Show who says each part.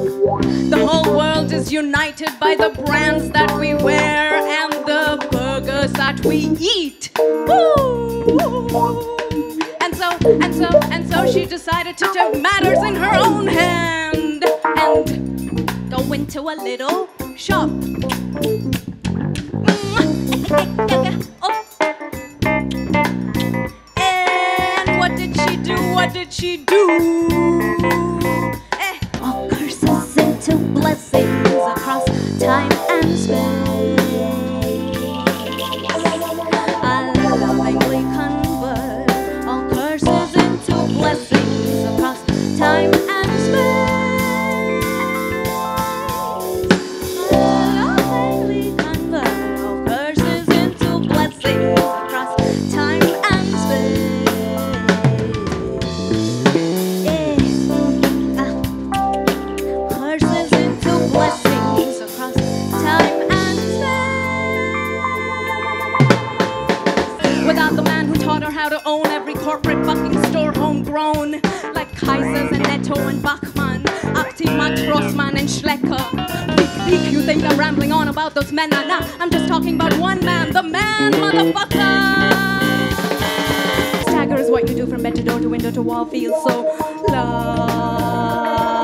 Speaker 1: The whole world is united by the brands that we wear and the burgers that we eat. And so, and so, and so she decided to take matters in her own hand and go into a little shop. Oh. And what did she do? What did she do?
Speaker 2: Blessings across
Speaker 1: her how to own every corporate fucking store homegrown. Like Kaisers and Netto and Bachmann, Optimat, Rossmann and Schlecker. Peek, peek, you think I'm rambling on about those men? Nah, nah, I'm just talking about one man, the man, motherfucker. Stagger is what you do from bed to door to window to wall, feels so love.